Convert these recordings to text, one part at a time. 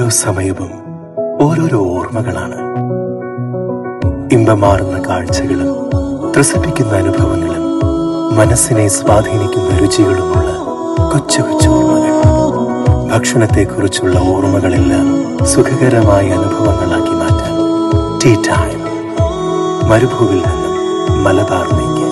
ഓരോ സമയവും ഓരോരോ ഓർമ്മകളാണ്. ഇമ്പമാർന്ന കാഴ്ചകളും ത്രസിപ്പിക്കുന്ന അനുഭവങ്ങളും മനസ്സിനെ സ്വാധീനിക്കുന്ന രുചികളുമുള്ള കൊച്ചു കൊച്ചു ഓർമ്മകൾ. ഭക്ഷണത്തെക്കുറിച്ചുള്ള ഓർമ്മകളെല്ലാം സുഖകരമായ അനുഭവങ്ങളാക്കി മാറ്റാൻ ടീ ടൈം മരുഭൂവിൽ നിന്നും മലബാറിലേക്ക്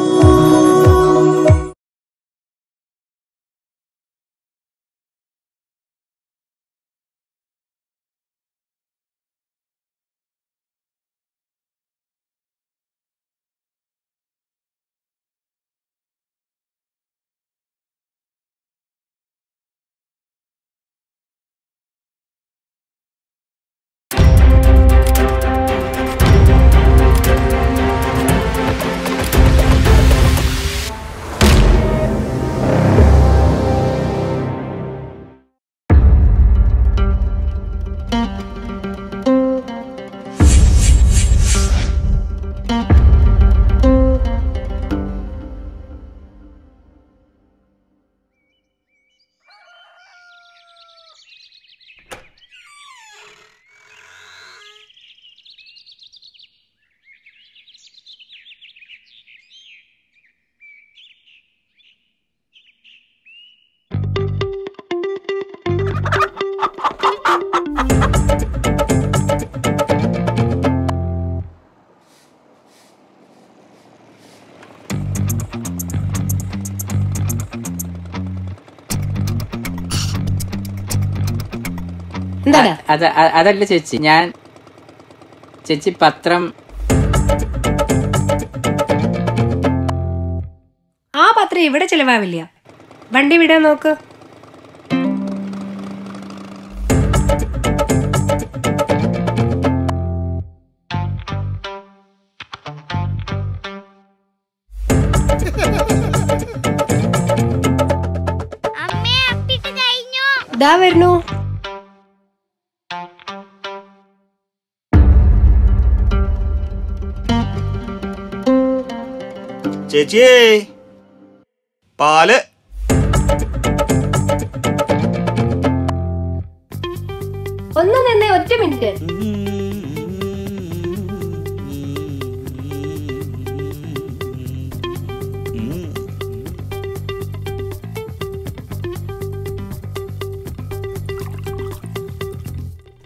അത് അതല്ല ചേച്ചി ഞാൻ ചേച്ചി പത്രം ആ പത്രം ഇവിടെ ചിലവാവില്ല. വണ്ടി വിടാൻ നോക്ക്. അമ്മേ അപ്പിട്ട് കഴിഞ്ഞു. ദാ വരുന്നു. ചേച്ചിയേ പാൽ. ഒന്ന് നിന്നേ ഒറ്റ മിനിറ്റ്.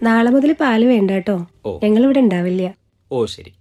നാളെ മുതൽ പാൽ വേണ്ട കേട്ടോ. ഞങ്ങൾ ഇവിടെ ഉണ്ടാവില്ല. ഓ ശരി.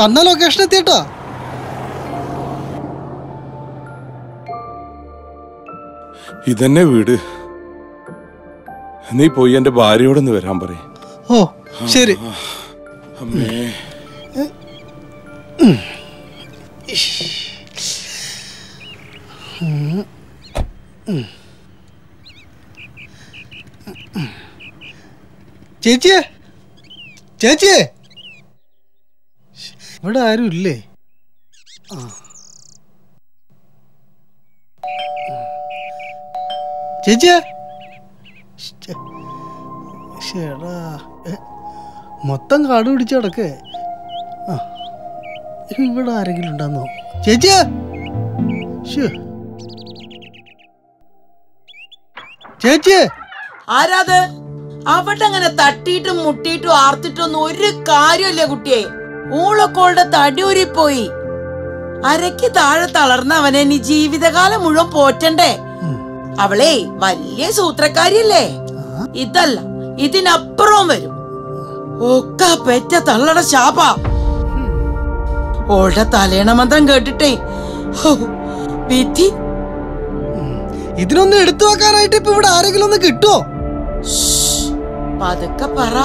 തന്ന ലൊക്കേഷൻ എത്തിയിട്ടോ? ഇതന്നെ വീട്. നീ പോയി എന്റെ ഭാര്യയോടൊന്ന് വരാൻ പറയും. ഓ ശരി. അമ്മേ. ചേച്ചിയെ? ചേച്ചിയെ? ഇവിടെ ആരും ഇല്ലേ? ആ. മൊത്തം കാട് പിടിച്ച് കിടക്കേ. ആ. ഇവിടെ ആരെങ്കിലും ഉണ്ടാന്നോ? ചേച്ചിയ? ചേച്ചി ആരാത്? അവിടെ അങ്ങനെ തട്ടിയിട്ടും മുട്ടിയിട്ടും ആർത്തിട്ടൊന്നും ഒരു കാര്യമില്ല കുട്ടിയെ. ഊളക്കോളുടെ തടിയൂരിപ്പോയി അരയ്ക്ക് താഴെ തളർന്നവനെ നീ ജീവിതകാലം മുഴുവൻ പോറ്റണ്ടേ? അവളെ വലിയ സൂത്രക്കാരിയല്ലേ? ഇതല്ല ഇതിനപ്പുറവും വരും. ഒക്കെ പെറ്റ തള്ളട ശാപ. ഓളുടെ തലേണ മന്ത്രം കേട്ടിട്ടേ. വിധി. ഇതിനൊന്ന് എടുത്തു വെക്കാനായിട്ട് ഇപ്പൊ ഇവിടെ ആരെങ്കിലും ഒന്ന് കിട്ടുമോ പതുക്കെ പറ.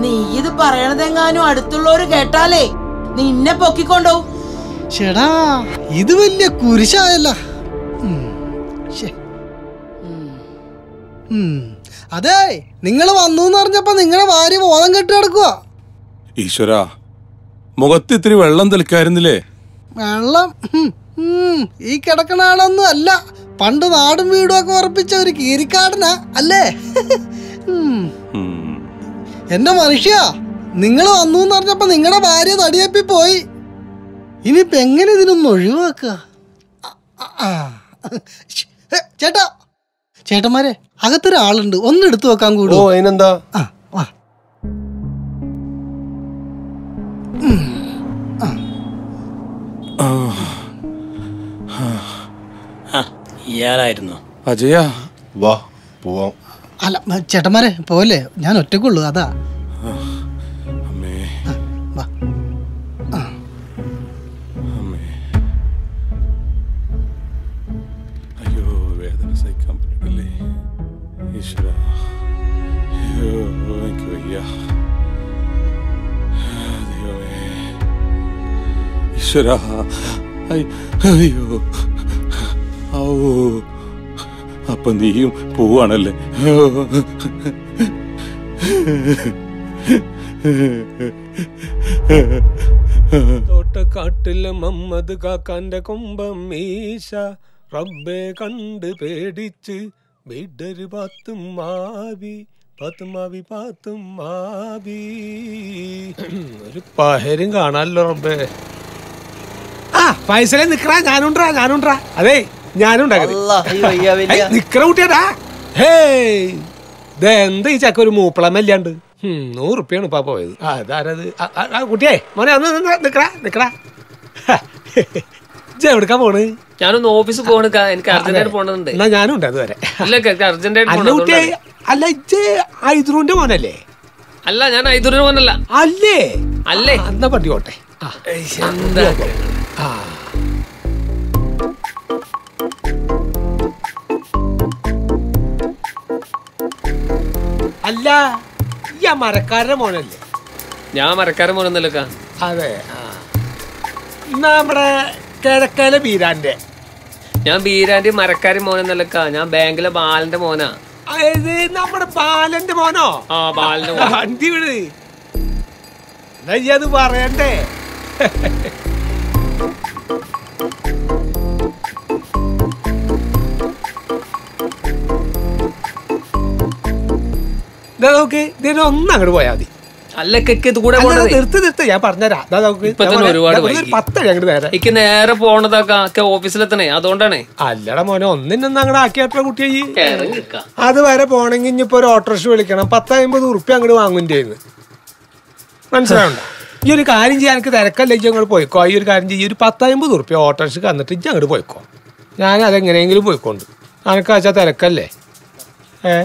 നീ ഇത് പറയണതെങ്ങാനും അടുത്തുള്ളവര് കേട്ടാലേ നിന്നെ പൊക്കിക്കൊണ്ടോ ചേടാ ഇത് വലിയ കുരിശായല്ല. അതെ നിങ്ങൾ വന്നു എന്ന് പറഞ്ഞപ്പോ നിങ്ങളെ ഭാര്യ ബോധം കെട്ടി കിടക്കുക ഈശ്വര മുഖത്ത് ഇത്തിരി വെള്ളം തെളിക്കായിരുന്നില്ലേ? വെള്ളം ഈ കിടക്കണ ആളൊന്നും അല്ല. പണ്ട് നാടും വീടും ഒക്കെ ഉറപ്പിച്ച ഒരു കീരിക്കാടനാ അല്ലേ. എന്റെ മനുഷ്യ നിങ്ങൾ വന്നു എന്ന് പറഞ്ഞപ്പോ നിങ്ങളുടെ ഭാര്യ തടിയപ്പി പോയി ഇനിയിപ്പൊ എങ്ങനെ ഇതിനൊന്ന് ഒഴിവാക്കുക ഏ, ചേട്ടാ ചേട്ടന്മാരെ അകത്തൊരാളുണ്ട് ഒന്ന് എടുത്തു വെക്കാൻ ഓ കൂടുമോ അതിനെന്താ? ആ വാ. ഇയാളായിരുന്നു. അജയ. വാ പോവാം. അല്ല ചേട്ടന്മാരെ പോലെ ഞാൻ ഒറ്റക്കുള്ളൂ അതാ. വാ. ഈശ്വര. അയ്യോ. ഔ. അപ്പൊ നീയും പോവാണല്ലേ? തോട്ടക്കാട്ടിലെ മമ്മദ് കാക്കാന്റെ കൊമ്പം മീശ റബ്ബെ കണ്ട് പേടിച്ച് ബിഡര് പാത്തും മാവി പത്തുമാവി പാത്തും മാവി ഒരു പഹരും കാണാല്ലോ റബ്ബേ. ആ പൈസലെ നിക്കറാ ഞാനുണ്ടാ ഞാനുണ്ടാ അതെ ഞാനുണ്ടാക്കുന്നത് നിക്കറ കുട്ടിയടാ. ഹേയ്. ഇതെന്താ ഈ ചക്ക ഒരു മൂപ്പളമല്ലാണ്ട് ഹും, നൂറ് റുപ്യാണ് ഇപ്പാ പോയത്. ആ ആ, കുട്ടിയെ മോനെ ഒന്ന് നിന്ന് നിക്കടാ നിക്കടാ. എവിടക്കാ പോണ്? ഞാനൊന്ന് ഓഫീസിൽ പോകണ എനിക്ക് അർജന്റായിട്ട് പോകണമെന്നുണ്ട് എന്നാ ഞാനും ഉണ്ട് അതുവരെ. ഇല്ല അർജന്റായിട്ട് അല്ല ഇജ്ജ് ഐദ്രൂന്റെ മോനല്ലേ? അല്ല ഞാൻ ഐദൂരിന് മോനല്ല. അല്ലേ? അല്ലേ? എന്നാ പട്ടി പോട്ടെ ആ എന്താ? ആ അല്ല ഈ ആ മരക്കാരന്റെ മോനല്ലേ? ഞാൻ മരക്കാരൻ പോകണമെന്നല്ലക്കാ അതെ ആ. എന്നാ നമ്മുടെ കിഴക്കല ബീരാന്റെ ഞാൻ ബീരാന്റെ മരക്കാരൻ മോനെന്നല്ലക്കാ ഞാൻ ബാങ്കിലെ ബാലന്റെ മോനാ. അതായത് നമ്മുടെ ബാലന്റെ മോനോ? ആ ബാലന്റെ മോൻ. വണ്ടി വിട് എന്നാ ഈ അത് പറയണ്ടേ? ദാ നമുക്ക് ഇതിനെ ഒന്ന് അങ്ങോട്ട് പോയാൽ മതി നിർത്ത് നിർത്ത് ഞാൻ പറഞ്ഞുതരാം. ഒരുപാട്. നേരെ. പോണതൊക്കെ ഓഫീസിലെത്തണേ. അതുകൊണ്ടാണേ. അല്ലടാ മോനെ ഒന്നിനൊന്നും അങ്ങോട്ട് ആക്കിയാട്ടോ കുട്ടിയെ ഇറങ്ങിക്ക അത് വരെ പോണെങ്കിൽ ഇനിയിപ്പോ ഒരു ഓട്ടോറിക്ഷ വിളിക്കണം. പത്തമ്പത് ഉറുപ്പ്യ അങ്ങോട്ട് വാങ്ങുന്റെ മനസ്സിലാവണ്ട? ഈ ഒരു കാര്യം ചെയ്യാൻ എനിക്ക് തിരക്കല്ല. ഇജ്ജ് അങ്ങോട്ട് പോയിക്കോ. ഈ ഒരു കാര്യം ചെയ്യും. ഒരു പത്തമ്പത് ഉറുപ്പ്യ ഓട്ടോറിക്ഷക്ക് വന്നിട്ട് ഇജ്ജ് അങ്ങോട്ട് പോയിക്കോ. ഞാൻ അതെങ്ങനെയെങ്കിലും പോയിക്കൊണ്ട്. അനക്കാച്ചാ തിരക്കല്ലേ? ഏ?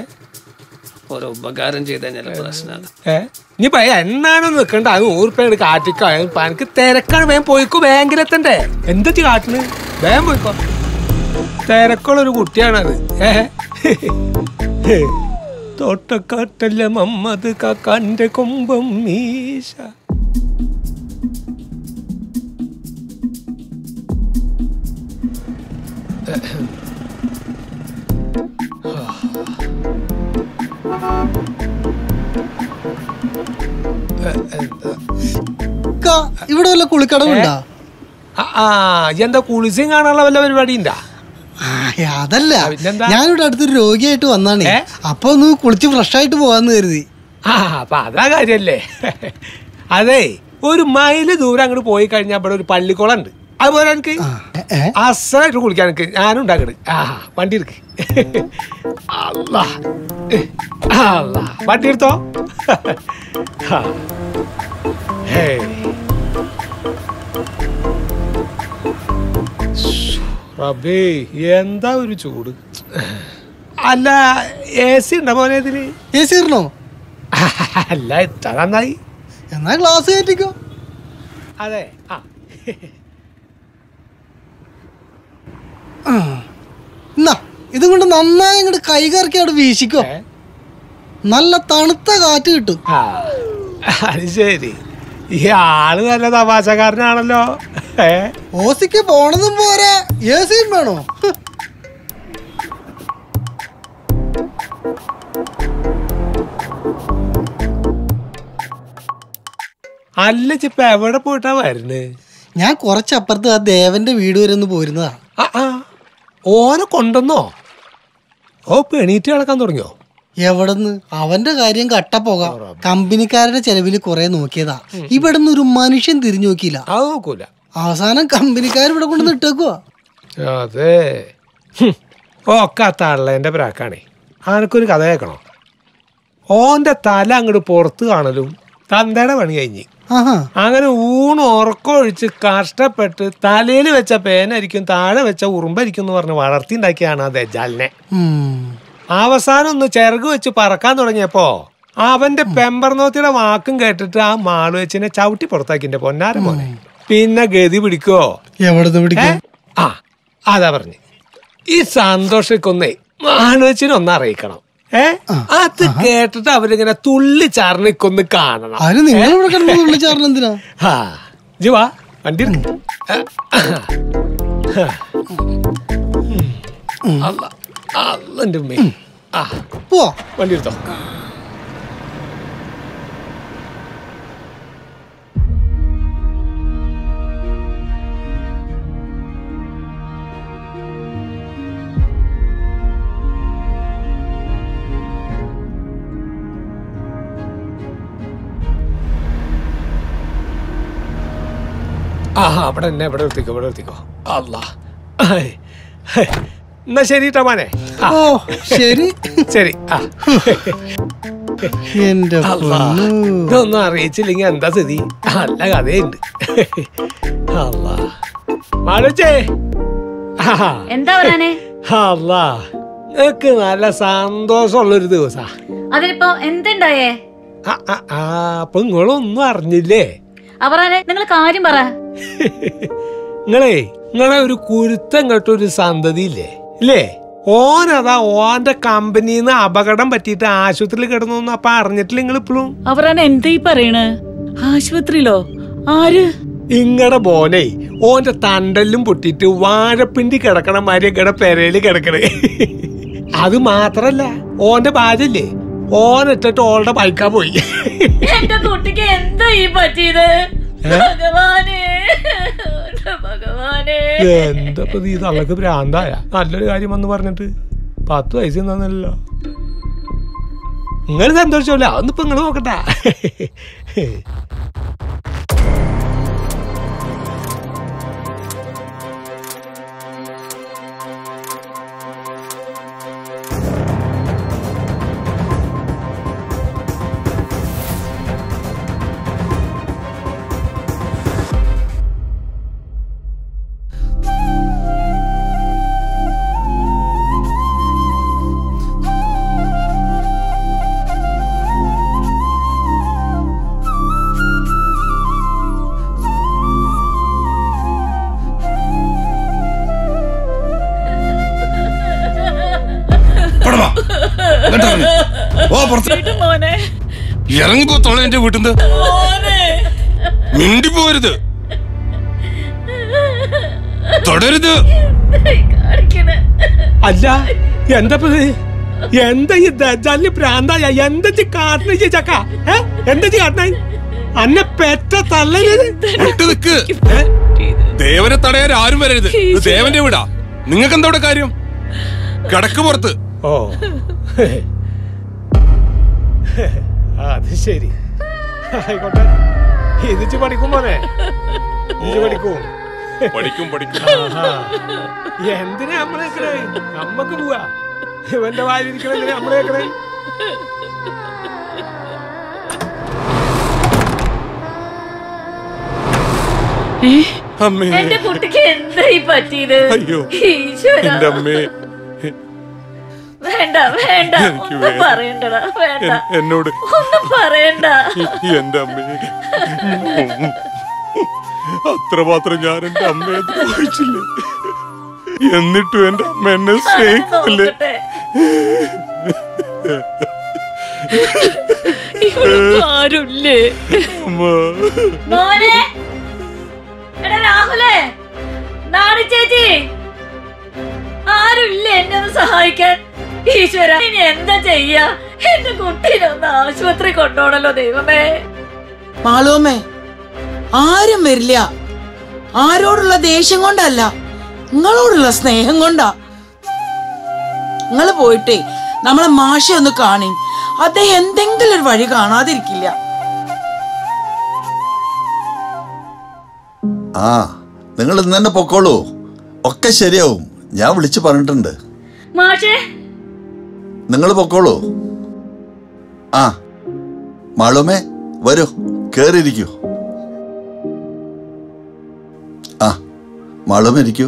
ഓരോ ഉപകാരം ചെയ്ത് കഴിഞ്ഞാൽ പ്രശ്നമാണ് ഇനി പയ്യ എന്നാണ് നിൽക്കണ്ട അത് നൂറുപ്യ കാറ്റിക്കോ എനിക്ക് തിരക്കാണ്. വേഗം പോയിക്കോ. ബാങ്കിലെത്തണ്ടേ. എന്താ കാട്ടിന് വേഗം പോയിക്കോ. തിരക്കുള്ള ഒരു കുട്ടിയാണത്. ഏ? തോട്ടക്കാട്ടല്ല മമ്മത് കാക്കാന്റെ കൊമ്പം മീശ. ഇക്ക, ഇവിടെ വല്ല കുളിക്കടവുണ്ടാ? ആ, എന്താ കുളിച്ചും കാണാനുള്ള വല്ല പരിപാടി ഉണ്ടാ അതല്ല? ഞാനിവിടെ അടുത്തൊരു രോഗിയായിട്ട് വന്നാണ്? അപ്പൊ ഒന്ന് കുളിച്ച് ഫ്രഷ് ആയിട്ട് പോവാന്ന് കരുതി. ആ അപ്പൊ അതാ കാര്യല്ലേ. അതെ ഒരു മൈൽ ദൂരം അങ്ങോട്ട് പോയി കഴിഞ്ഞാൽ ഇവിടെ ഒരു പള്ളിക്കുളം ഉണ്ട്. അതുപോലെ എനിക്ക്? അസലായിട്ട് കുളിക്കാൻ എനിക്ക് ഞാനും ഉണ്ടാക്കണ്. ആ വണ്ടി എടുക്ക്. അല്ലാ അല്ലാ വണ്ടി എടുത്തോ? റബേ. എന്താ ഒരു ചൂട്? അല്ല എ സി ഉണ്ടോ മോനെ ഇതിൽ? സി ഇടണോ? അല്ല ഇട്ടാ നന്നായി. എന്നാ ഗ്ലാസ് കയറ്റിക്കോ അതെ ആ ആ. എന്നാ ഇതും കൊണ്ട് നന്നായി ഇങ്ങോട്ട് കൈകറക്കി അവിടെ വീശിക്കോ. നല്ല തണുത്ത കാറ്റ് കിട്ടും. അത് ശരി. ഈ ആൾ നല്ല തമാശക്കാരനാണല്ലോ. ഓസിക്ക് പോണതും പോരാ. എ സിയും വേണോ. അല്ല ചിപ്പ എവിടെ പോയിട്ടാ വരുന്നത് ഞാൻ കുറച്ചപ്പുറത്ത് ആ ദേവന്റെ വീട് വരെ ഒന്ന് പോരുന്നതാ. ഓനെ കൊണ്ടെന്നോ ഓ പെണീറ്റ് കിടക്കാൻ തുടങ്ങിയോ? എവിടെന്ന്? അവന്റെ കാര്യം കട്ട പോകാം. കമ്പനിക്കാരുടെ ചെലവിൽ കുറെ നോക്കിയതാ. ഇവിടുന്ന് ഒരു മനുഷ്യൻ തിരിഞ്ഞു നോക്കിയില്ല. നോക്കൂല. അവസാനം കമ്പനിക്കാർ ഇവിടെ കൊണ്ട് നിട്ടേക്കുവാ അതെ. ഒക്കെ തള്ളേന്റെ പ്രാക്കാണേ. ആനക്കൊരു കഥ കേൾക്കണോ? ഓന്റെ തല അങ്ങോട്ട് പുറത്ത് കാണലും തന്തയുടെ പണി കഴിഞ്ഞ്. അങ്ങനെ ഊണ് ഉറക്കൊഴിച്ച് കഷ്ടപ്പെട്ട് തലയിൽ വെച്ച പേനായിരിക്കും താഴെ വെച്ച ഉറുമ്പായിരിക്കും എന്ന് പറഞ്ഞ് വളർത്തിണ്ടാക്കിയാണ് ആ ദജാലിനെ. അവസാനം ഒന്ന് ചിറക് വെച്ച് പറക്കാൻ തുടങ്ങിയപ്പോ അവന്റെ പെമ്പർനോത്തിയുടെ വാക്കും കേട്ടിട്ട് ആ മാൾ വെച്ചിനെ ചവിട്ടി പുറത്താക്കിന്റെ പൊന്നാര മോനെ. പിന്നെ ഗതി പിടിക്കോ? എവിടുന്ന്? പിടിക്കും? ആ അതാ പറഞ്ഞു. ഈ സന്തോഷക്കൊന്നേ അറിയിക്കണം. ഏ? അത് കേട്ടിട്ട് അവരിങ്ങനെ തുള്ളി ചാർണിക്കൊന്ന് കാണണം. അതിന് നിങ്ങൾ ഇവിടെ കിടന്ന് വിളിച്ചാറിന് എന്തിനാ? ആ ജിവാ വണ്ടി എടുക്ക്. അല്ല അല്ല എന്റെ ഉമ്മേ. ആ. പോവാ. വണ്ടി എടുത്തോ. ആ അവിടെ എന്നെ ഇവിടെ നിർത്തിക്കോ ഇവിടെ നിർത്തിക്കോ. അല്ല എന്നാ ശരി ടമാനെ. ഓ ശരി. ശരി ആ. എന്റെ ഇതൊന്നും അറിയിച്ചില്ലെങ്കി എന്താ സ്ഥിതി? നല്ല കഥയുണ്ട്. അല്ലാ മാളുച്ചേ. എന്താ പറയാനേ? അല്ലാ നിനക്ക് നല്ല സന്തോഷമുള്ളൊരു ദിവസാ. അതിനിപ്പോ എന്തുണ്ടായേ? ആ, ആ, ആ, അപ്പൊ നിങ്ങളൊന്നും അറിഞ്ഞില്ലേ? അവറാനെ നിങ്ങൾ കാര്യം പറ. നിങ്ങളേ നിങ്ങളെ ഒരു കുരുത്തം കേട്ടൊരു സന്തതി ഇല്ലേ? ഇല്ലേ? ഓനതാ ഓന്റെ കമ്പനിന്ന് അപകടം പറ്റിയിട്ട് ആശുപത്രിയിൽ കിടന്നു അപ്പൊ അറിഞ്ഞിട്ടില്ല നിങ്ങൾ ഇപ്പോഴും അവരാണ് എന്താ ഈ പറയണ്? ആശുപത്രിയിലോ? ആര്? ഇങ്ങടെ ബോനെ ഓന്റെ തണ്ടല്ലും പൊട്ടിട്ട് വാഴപ്പിണ്ടി കിടക്കണ മാതിരി ഇങ്ങടെ പെരയിൽ കിടക്കണേ. അത് മാത്രല്ല ഓന്റെ ഭാര്യല്ലേ ഓനിട്ടിട്ട് ഓളുടെ ബൈക്കാ പോയി. എന്റെ കുട്ടിക്ക് എന്താ ഈ പറ്റിയത്? ഭഗവാനെ എന്റെ എന്താ ഈ നീ തള്ളക്ക് ഭ്രാന്തായ. നല്ലൊരു കാര്യം വന്ന് പറഞ്ഞിട്ട്. പത്ത് വയസ്സ് തന്നല്ലോ നിങ്ങൾ സന്തോഷമല്ല അതൊന്നിപ്പോ നിങ്ങൾ നോക്കട്ടെ എന്റെ വീട്ടിന്ന്? മോനെ. മിണ്ടി പോരുത്. തുടരുത്. അല്ല എന്താ എന്താ ഈ ദജാലിന് പ്രാന്തായ? എന്താ കാട്ടണ ചക്ക? എന്താ കാട്ടണ? അന്നെ പെറ്റ തള്ളരുത് ദേവനെ തടയാൻ ആരും വരരുത്. ഇത് ദേവന്റെ വീടാ. നിങ്ങൾക്ക് എന്താ ഇവിടെ കാര്യം? കിടക്ക് പുറത്ത്. ഓ. അത് ശരി. ആയിക്കോട്ടെ. ഇതിച്ച് പഠിക്കും മോനെ ഇത് പഠിക്കും. പഠിക്കും പഠിക്കും. എന്തിനാ നമ്മളെ കേക്കണേ നമ്മക്ക് പോവാ. ഇവന്റെ വായിരിക്കണ എന്തിനാ നമ്മളെ കേക്കണേ അമ്മേ. എന്റെ കുട്ടിക്ക് എന്താ ഈ പറ്റിയത്? അയ്യോ. എന്റെ അമ്മേ. വേണ്ട വേണ്ട. ഒന്നും. പറയണ്ടടാ വേണ്ട. എന്നോട്. ഒന്നും പറയണ്ട. എന്റെ അമ്മയെ അത്രമാത്രം ഞാൻ എന്റെ അമ്മയെ ദ്രോഹിച്ചില്ലേ എന്നിട്ടും എന്റെ അമ്മ എന്നെ സ്നേഹിക്കില്ലേ ആരുല്ലേ? മോനെ. രാഹുലേ. നാണി ചേച്ചി. ആരുമില്ലേ എന്നെ ഒന്ന് സഹായിക്കാൻ? ഈശ്വര ഇനി എന്താ ചെയ്യാ? എന്റെ കുട്ടീനെ ഒന്ന് ആശുപത്രി കൊണ്ടോണല്ലോ ദൈവമേ. മാളൂമേ ആരും വരില്ല. ആരോടുള്ള ദേഷ്യം കൊണ്ടല്ല നിങ്ങളോടുള്ള സ്നേഹം കൊണ്ടാ. നിങ്ങൾ പോയിട്ടേ നമ്മളെ മാഷ ഒന്ന് കാണി. അദ്ദേഹം എന്തെങ്കിലും ഒരു വഴി കാണാതിരിക്കില്ല. ആ നിങ്ങൾ ഇന്ന് തന്നെ പൊക്കോളൂ. ഒക്കെ ശരിയാവും. ഞാൻ വിളിച്ചു പറഞ്ഞിട്ടുണ്ട്. മാഷേ നിങ്ങൾ പൊക്കോളൂ. ആ മാളുമേ വരൂ കേറിയിരിക്കൂ. ആ മാളുമേ ഇരിക്കൂ.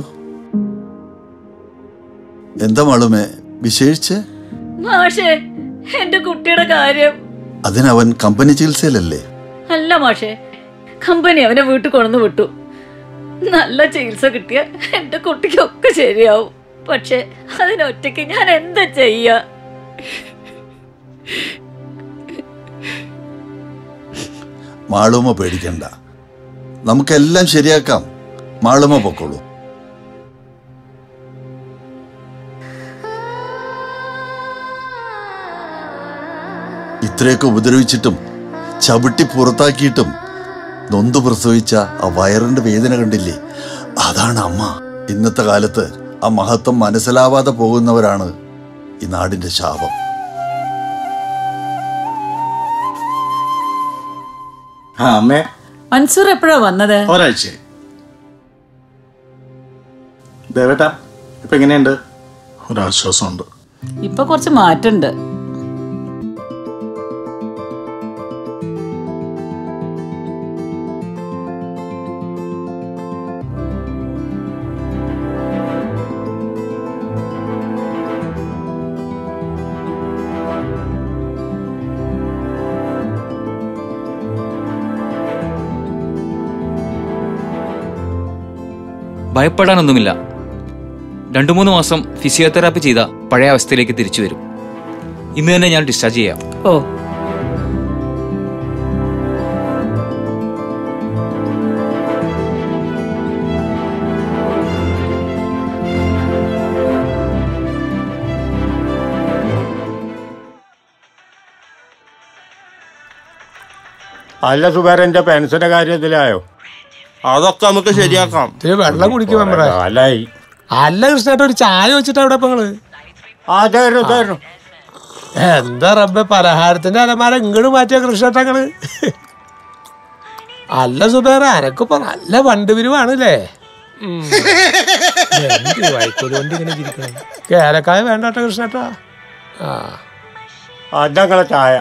എന്താ മാളുമേ വിശേഷിച്ച്? മാഷേ എന്റെ കുട്ടിയുടെ കാര്യം. അതിനവൻ കമ്പനി ചികിത്സയിലല്ലേ? അല്ല മാഷേ കമ്പനി അവനെ വീട്ടിൽ കൊണ്ടു വിട്ടു. നല്ല ചികിത്സ കിട്ടിയ എന്റെ കുട്ടിക്കൊക്കെ ശരിയാവും. പക്ഷെ അതിനൊറ്റയ്ക്ക് ഞാൻ എന്താ ചെയ്യാ? മാളുമ പേടിക്കണ്ട. നമുക്കെല്ലാം ശരിയാക്കാം. മാളുമ പൊക്കോളൂ. ഇത്രയൊക്കെ ഉപദ്രവിച്ചിട്ടും ചവിട്ടി പുറത്താക്കിയിട്ടും നൊന്ത് പ്രസവിച്ച ആ വയറിന്റെ വേദന കണ്ടില്ലേ? അതാണ് അമ്മ. ഇന്നത്തെ കാലത്ത് ആ മഹത്വം മനസ്സിലാവാതെ പോകുന്നവരാണ് ഈ നാടിന്റെ ശാപം. മൻസൂർ എപ്പോഴാ വന്നത്? ഒരാഴ്ച ദേവേട്ടാ ഇപ്പൊ എങ്ങനെയുണ്ട്? ഒരാശ്വാസമുണ്ട്. ഇപ്പൊ കുറച്ച് മാറ്റുണ്ട് ഭയപ്പെടാനൊന്നുമില്ല. രണ്ടു മൂന്ന് മാസം ഫിസിയോതെറാപ്പി ചെയ്ത പഴയ അവസ്ഥയിലേക്ക് തിരിച്ചു വരും. ഇന്ന് തന്നെ ഞാൻ ഡിസ്ചാർജ് ചെയ്യാം. ഓ. അല്ല സുബേരന്റെ പെൻഷന്റെ കാര്യത്തിലായോ? അതൊക്കെ നമുക്ക് ശരിയാക്കാം. ഇത്തിരി വെള്ളം കുടിക്കും മെമ്പറേ അല്ല കൃഷ്ണേട്ട ഒരു ചായ വെച്ചിട്ട് അവിടെ നിങ്ങൾ? അതായിരുന്നു അതായിരുന്നു എന്താ റബ്ബെ പലഹാരത്തിന്റെ അലമാര ഇങ്ങോട്ട് മാറ്റിയ കൃഷ്ണേട്ടങ്ങൾ അല്ല സുബേറ അനക്കിപ്പോ നല്ല വണ്ട് പിരിവാണല്ലേ? വണ്ടി കേരക്കായ വേണ്ടാട്ടോ കൃഷ്ണേട്ടാ. ആ. അതങ്ങളെ ചായ.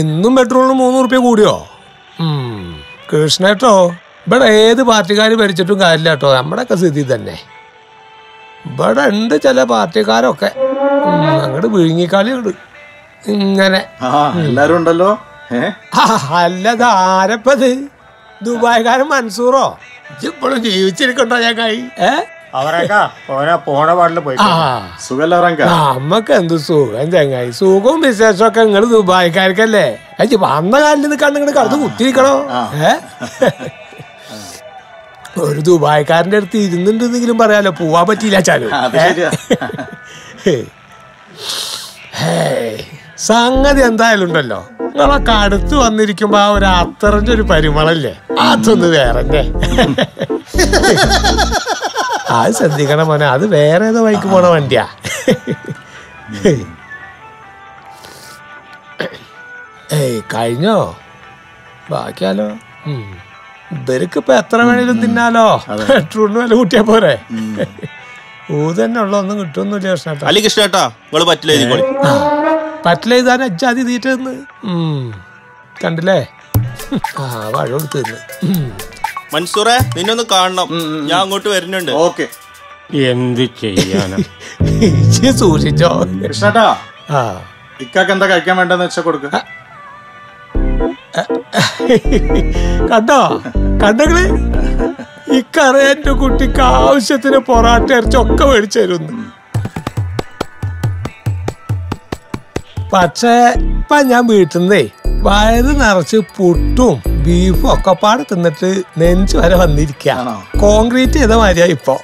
ഇന്നും പെട്രോളിന് മൂന്ന് റുപ്യ കൂടിയോ. കൃഷ്ണേട്ടോ ഇവിടെ ഏത് പാർട്ടിക്കാർ ഭരിച്ചിട്ടും കാര്യമില്ല കേട്ടോ നമ്മുടെയൊക്കെ സ്ഥിതി തന്നെ ഇവിടെ ഉണ്ട് ചില പാർട്ടിക്കാരൊക്കെ. അങ്ങോട്ട് വിഴുങ്ങിക്കളിയുണ്ട് ഇങ്ങനെ. എല്ലാരും ഉണ്ടല്ലോ? അല്ലത് ആരപ്പത്? ദുബായ്ക്കാരൻ മൻസൂറോ? ഇപ്പോഴും ജീവിച്ചിരിക്കണ്ടോ ഞാൻ കൈ? ഏ? നമ്മക്ക് എന്ത് സുഖം ചങ്ങായി. സുഖവും വിശേഷമൊക്കെ നിങ്ങൾ ദുബായിക്കാർക്കല്ലേ? അയ്യ വന്ന കാലിൽ നിൽക്കാണ്ട് നിങ്ങൾ കടന്ന് കുത്തിരിക്കണോ ഏ? ഒരു ദുബായിക്കാരന്റെ അടുത്ത് ഇരുന്നുണ്ടെന്നെങ്കിലും പറയാലോ പോവാൻ പറ്റിയില്ല ചാലു സംഗതി എന്തായാലും ഉണ്ടല്ലോ നിങ്ങളൊക്കെ അടുത്ത് വന്നിരിക്കുമ്പോ ആ ഒരു അത്തറിന്റെ ഒരു പരിമളല്ലേ? അതൊന്ന് വേറെ അത് ശ്രദ്ധിക്കണം മോനെ. അത് വേറെ ഏതോ വഴിക്ക് പോണ വണ്ടിയാ. ഏയ് കഴിഞ്ഞോ? ബാക്കിയാലോ. ഇവർക്ക് ഇപ്പൊ എത്ര വേണേലും തിന്നാലോ? പെട്രോളിന് വില കൂട്ടിയാ പോരെ. ഊതന്നെ ഉള്ള ഒന്നും കിട്ടുമൊന്നുമില്ല കൃഷ്ണേട്ടാ. അല്ലി കൃഷ്ണേട്ടാ നിങ്ങൾ പറ്റില്ല പറ്റില്ല ഇതാൻ അജ്ജാതി തീറ്റ കണ്ടില്ലേ? ആ വഴ കൊടുത്ത്. മൻസൂറെ നിന്നൊന്ന് കാണണം. ഞാൻ അങ്ങോട്ട് വരുന്നുണ്ട്. ഓക്കെ. എന്ത് ചെയ്യാനാ? സൂക്ഷിച്ചോ. കൃഷ്ണട്ടാ ആ. ഇക്കാക്ക് എന്താ കഴിക്കാൻ വേണ്ടെന്ന് വെച്ചാ കൊടുക്ക. കണ്ടോ? കണ്ടങ്ങളെ? ഇക്കറിയാൻ എന്റെ കുട്ടിക്ക് ആവശ്യത്തിന് പൊറാട്ട ഇറച്ചൊക്കെ മേടിച്ചു തരുന്നു. പക്ഷേ ഇപ്പൊ ഞാൻ വീട്ടിൽ നിന്നേ വയറ് നിറച്ച് പുട്ടും ബീഫും ഒക്കെ പാടെ തിന്നിട്ട് നെഞ്ചു വരെ വന്നിരിക്കുകയാണോ കോൺക്രീറ്റ് ചെയ്ത മാതിരിയാ ഇപ്പോ.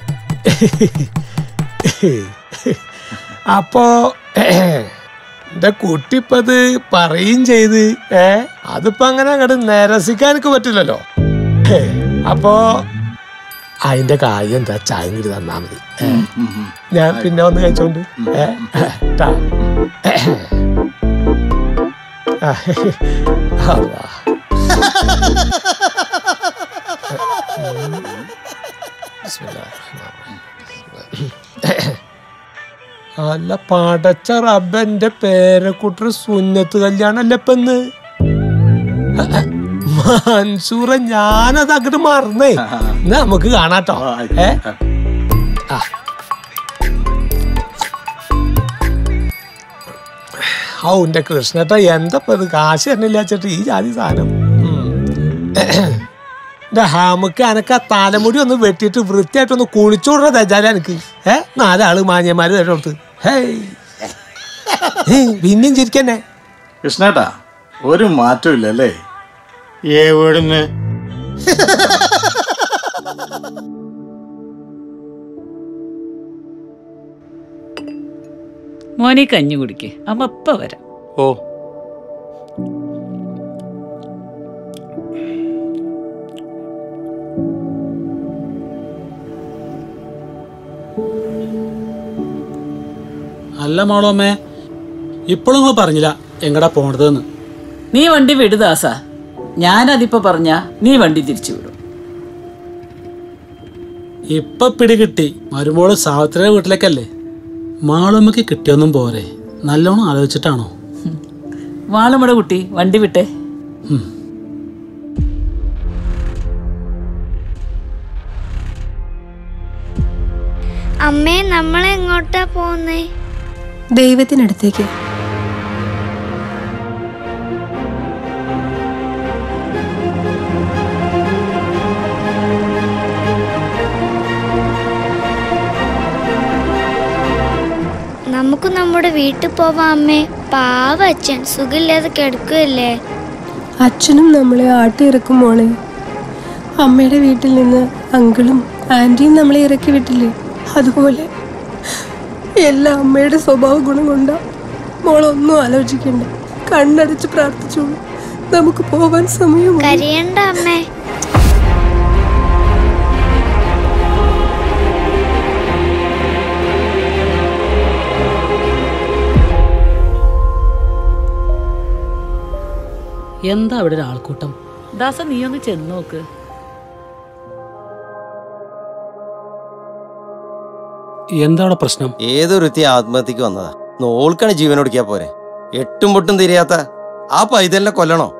അപ്പോ എന്റെ കുട്ടി ഇപ്പൊ പറയും ചെയ്ത് ഏ അതിപ്പോ അങ്ങനെ അങ്ങോട്ട് നിരസിക്കാൻ എനിക്ക് പറ്റില്ലല്ലോ. അപ്പോ അതിന്റെ കാര്യം എന്താ ചായം കൂടി തന്നാ മതി. ഞാൻ പിന്നെ ഒന്ന് കഴിച്ചോണ്ട്. അല്ല പടച്ച റബ്ബന്റെ പേരക്കുട്ടർ സുന്നത്ത് കല്യാണല്ലേ ഇപ്പന്ന് മൻസൂറ ഞാനത് അങ്ങോട്ട് മറന്നേ. എന്നാ നമുക്ക് കാണാട്ടോ. ഏ? ആ. ഔ എന്റെ കൃഷ്ണേട്ട എന്താ ഇത്? കാശ് തന്നില്ല ചേട്ടാ ഈ ജാതി സാധനം. ഉം. എന്റെ ഹാമുക്ക് അനക്ക് ആ തലമുടി ഒന്ന് വെട്ടിയിട്ട് വൃത്തിയായിട്ടൊന്ന് കുളിച്ചോടുന്ന തജാല എനിക്ക്. ഏ? നാലാൾ മാന്യന്മാര് തരം കൊടുത്ത് ഹേയ് പിന്നെയും ചിരിക്കന്നെ. കൃഷ്ണേട്ടാ ഒരു മാറ്റമില്ലല്ലേ ഇല്ലല്ലേ എവിടുന്ന് മോനെ കഞ്ഞി കുടിക്ക്. അമ്മ അപ്പ വരാം. ഓ. അല്ല അമ്മേ. ഇപ്പോഴും പറഞ്ഞില്ല എങ്ങടാ പോണതെന്ന്. നീ വണ്ടി വിടുദാസ ഞാനതിപ്പോ പറഞ്ഞ നീ വണ്ടി തിരിച്ചു വിടും. ഇപ്പൊ പിടി കിട്ടി മരുമോൾ സാവിത്രിയുടെ വീട്ടിലേക്കല്ലേ? മാളമ്മക്ക് കിട്ടിയൊന്നും പോരെ. നല്ലോണം ആലോചിച്ചിട്ടാണോ? വാളുമട കുട്ടി വണ്ടി വിട്ടേ. അമ്മേ നമ്മൾ എങ്ങോട്ടാ പോകുന്നേ ദൈവത്തിനടുത്തേക്ക്. നമുക്ക് നമ്മുടെ വീട്ടിൽ പോവാം അമ്മേ. പാവ അച്ഛൻ. സുഖമില്ലാതെ കിടക്കുകയല്ലേ അച്ഛനും നമ്മളെ ആട്ടി മോളെ. അമ്മയുടെ വീട്ടിൽ നിന്ന് അങ്കിളും ആന്റിയും നമ്മളെ ഇറക്കി വിട്ടില്ലേ? അതുപോലെ എല്ലാ അമ്മയുടെ സ്വഭാവ ഗുണം കൊണ്ടാ മോളൊന്നും ആലോചിക്കണ്ട. കണ്ണടച്ച് പ്രാർത്ഥിച്ചോളൂ. നമുക്ക് പോവാൻ സമയം കരയണ്ട അമ്മേ. എന്താ അവിടെ ഒരു ആൾക്കൂട്ടം? ദാസ നീ ഒന്ന് ചെന്ന് നോക്ക്. എന്താണ് അവിടെ പ്രശ്നം ഏതൊരുത്തി ആത്മഹത്യക്ക് വന്നതാ. നോൾക്കാണ് ജീവൻ ഒടുക്കിയാ പോരെ. എട്ടും പൊട്ടും തിരിയാത്ത. ആ പൈതലിനെ കൊല്ലണോ?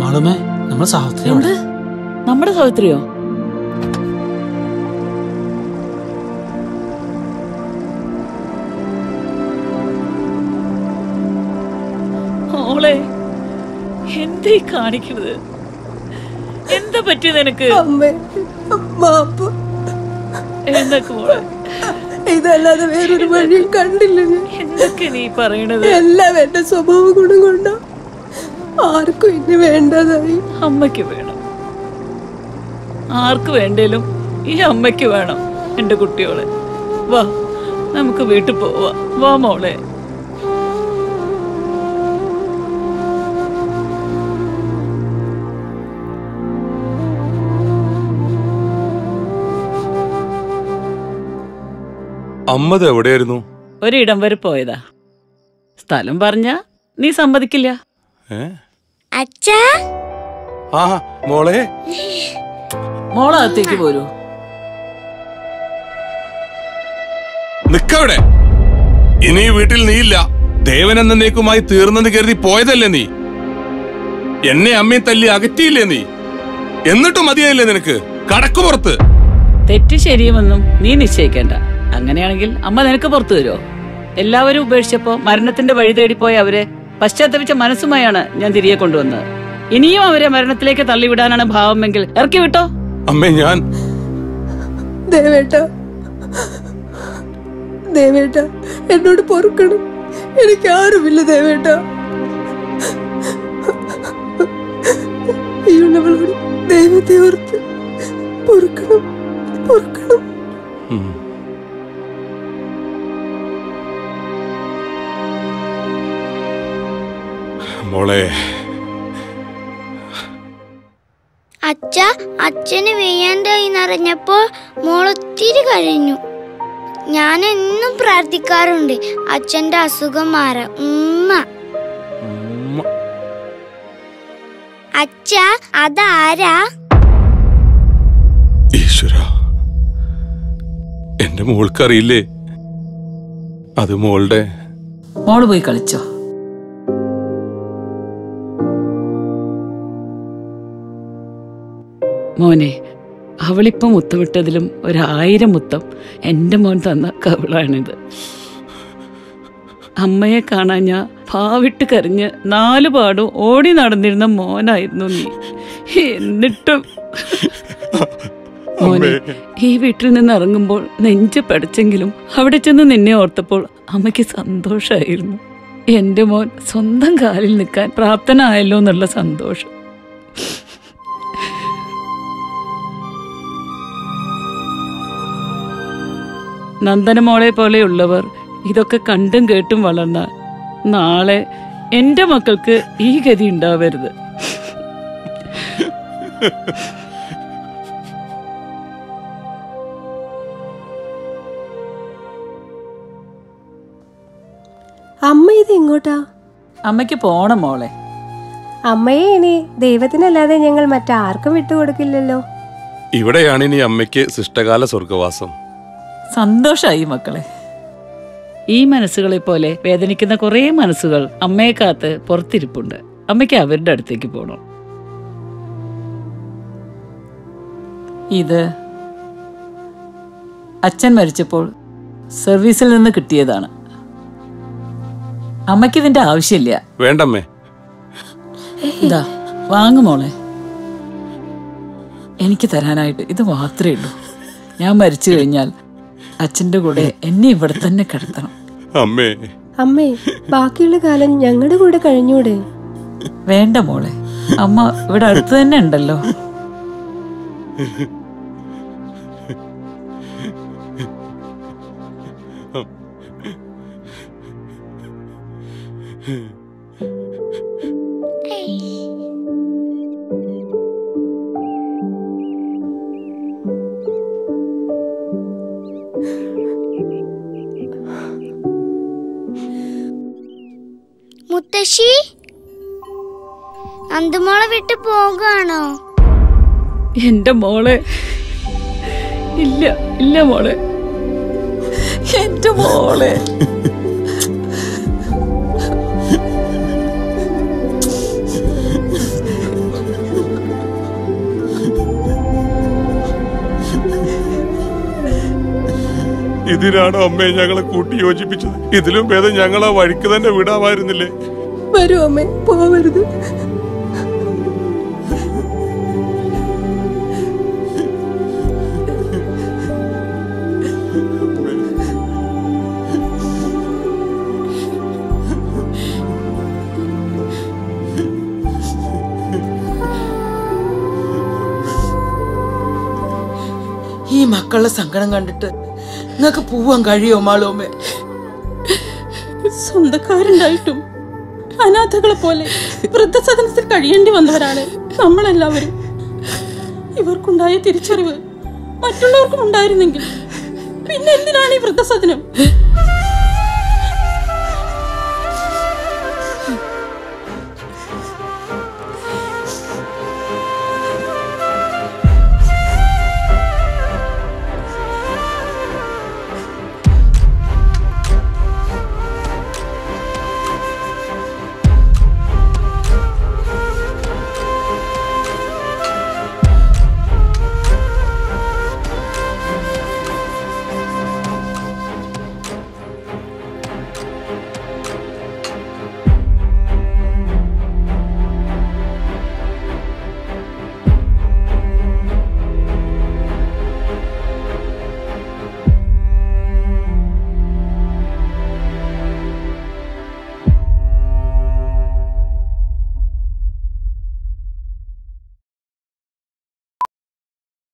മാളുമേ നമ്മുടെ സാവിത്രിയോ മോളെ എന്തേ കാണിക്കുന്നത്? എന്താ പറ്റിയത് എനിക്ക് എന്തൊക്കെ മോളെ? ഇതല്ലാതെ വേറൊരു വഴി കണ്ടില്ല എന്തൊക്കെ നീ പറയണത്? എല്ലാം എന്റെ സ്വഭാവ ഗുണം കൊണ്ടാ. ആർക്കും ഇനി വേണ്ടതായി. അമ്മയ്ക്ക് വേണം. ആർക്ക് വേണ്ടേലും ഈ അമ്മയ്ക്ക് വേണം എന്റെ കുട്ടിയോളെ. വാ നമുക്ക് വീട്ടിൽ പോവാ. വാ മോളെ. അമ്മത് എവിടെയായിരുന്നു? ഒരിടം വരെ പോയതാ. സ്ഥലം പറഞ്ഞ നീ സമ്മതിക്കില്ല. അച്ഛാ? ആ മോളെ. മോളകത്തേക്ക് പോരൂ. നിക്കവിടെ. ഇനി വീട്ടിൽ വീട്ടിൽ നീയില്ല. ദേവൻ എന്ന നീക്കുമായി തീർന്നെന്ന് കരുതി പോയതല്ലേ നീ? എന്നെ അമ്മയും തല്ലി അകറ്റിയില്ലേ നീ? എന്നിട്ടും മതിയായില്ലേ നിനക്ക്? കടക്കുപുറത്ത്. തെറ്റ് ശരിയുമെന്നും നീ നിശ്ചയിക്കണ്ട. അങ്ങനെയാണെങ്കിൽ അമ്മ നിനക്ക് പുറത്തു തരുമോ എല്ലാവരും ഉപേക്ഷിച്ചപ്പോ മരണത്തിന്റെ വഴി തേടിപ്പോയ അവരെ പശ്ചാത്തപിച്ച മനസ്സുമായാണ് ഞാൻ തിരികെ കൊണ്ടുവന്നത്. ഇനിയും അവരെ മരണത്തിലേക്ക് തള്ളിവിടാനാണ് ഭാവമെങ്കിൽ ഇറക്കി വിട്ടോ? അമ്മേ ഞാൻ ദേവേട്ട. ദേവേട്ട എന്നോട് പൊറുക്കണം. എനിക്ക് ആരുമില്ല ദേവേട്ട. ഈയുള്ളവളോട് ദൈവത്തെ ഓർത്ത് പൊറുക്കണം പൊറുക്കണം. മോളെ. അച്ഛ അച്ഛന് വെയ്യാണ്ടായി നിറഞ്ഞപ്പോൾ മോളൊത്തിരി കഴിഞ്ഞു ഞാൻ എന്നും പ്രാർത്ഥിക്കാറുണ്ട് അച്ഛന്റെ അസുഖം മാറാൻ ഉമ്മ. അച്ഛ അതാരാ? ഈശ്വര. എന്റെ മോൾക്കറിയില്ലേ? അത് മോളുടെ മോൾ പോയി കളിച്ചോ? മോനെ അവളിപ്പം മുത്തമിട്ടതിലും ഒരായിരം മുത്തം എന്റെ മോൻ തന്ന കവിളാണിത്. അമ്മയെ കാണാൻ ഞാൻ പാവിട്ട് കരഞ്ഞ് നാലു പാടും ഓടി നടന്നിരുന്ന മോനായിരുന്നു നീ. എന്നിട്ടും മോനെ ഈ വീട്ടിൽ നിന്ന് ഇറങ്ങുമ്പോൾ നെഞ്ച് പടച്ചെങ്കിലും അവിടെ ചെന്ന് നിന്നെ ഓർത്തപ്പോൾ അമ്മയ്ക്ക് സന്തോഷമായിരുന്നു. എന്റെ മോൻ സ്വന്തം കാലിൽ നിൽക്കാൻ പ്രാപ്തനായല്ലോ എന്നുള്ള സന്തോഷം. നന്ദനമോളെ പോലെയുള്ളവർ ഇതൊക്കെ കണ്ടും കേട്ടും വളർന്ന നാളെ എന്റെ മക്കൾക്ക് ഈ ഗതി ഉണ്ടാവരുത്. അമ്മ ഇത് എങ്ങോട്ടാ? അമ്മയ്ക്ക് പോണം മോളെ. അമ്മയെ ഇനി ദൈവത്തിനല്ലാതെ ഞങ്ങൾ മറ്റാർക്കും വിട്ടുകൊടുക്കില്ലല്ലോ. ഇവിടെയാണ് ഇനി അമ്മയ്ക്ക് ശിഷ്ടകാല സ്വർഗവാസം സന്തോഷായി മക്കളെ. ഈ മനസ്സുകളെ പോലെ വേദനിക്കുന്ന കുറേ മനസ്സുകൾ അമ്മയെ കാത്ത് പുറത്തിരിപ്പുണ്ട്. അമ്മയ്ക്ക് അവരുടെ അടുത്തേക്ക് പോകണം ഇത് അച്ഛൻ മരിച്ചപ്പോൾ സർവീസിൽ നിന്ന് കിട്ടിയതാണ്. അമ്മയ്ക്ക് ഇതിന്റെ ആവശ്യമില്ല. വേണ്ടമ്മേ. ഇതാ വാങ്ങുമോളെ എനിക്ക് തരാനായിട്ട് ഇത് മാത്രമേ ഉള്ളൂ. ഞാൻ മരിച്ചു കഴിഞ്ഞാൽ അച്ഛന്റെ കൂടെ എന്നെ ഇവിടെ തന്നെ കിടത്തണം. അമ്മേ. അമ്മേ ബാക്കിയുള്ള കാലം ഞങ്ങളുടെ കൂടെ കഴിഞ്ഞൂടെ? വേണ്ട മോളെ. അമ്മ ഇവിടെ അടുത്ത് തന്നെ ഉണ്ടല്ലോ. മുത്തശ്ശി? നന്ദുമോളെ വിട്ട് പോകുകയാണോ എന്റെ മോളെ. ഇല്ല ഇല്ല മോളെ. എന്റെ മോളെ. ഇതിനാണോ അമ്മയെ ഞങ്ങളെ കൂട്ടി യോജിപ്പിച്ചത്? ഇതിലും ഭേദം ഞങ്ങൾ ആ വഴിക്ക് തന്നെ വിടാമായിരുന്നില്ലേ? വരൂ അമ്മേ പോവരുത്. ഈ മക്കളുടെ സങ്കടം കണ്ടിട്ട് നിങ്ങൾക്ക് പോവാൻ കഴിയോ മാളോമേ? സ്വന്തക്കാരുണ്ടായിട്ടും അനാഥകളെ പോലെ വൃദ്ധസദനത്തിൽ കഴിയേണ്ടി വന്നവരാണ് നമ്മളെല്ലാവരും. ഇവർക്കുണ്ടായ തിരിച്ചറിവ് മറ്റുള്ളവർക്കും ഉണ്ടായിരുന്നെങ്കിൽ പിന്നെ എന്തിനാണ് ഈ വൃദ്ധസദനം?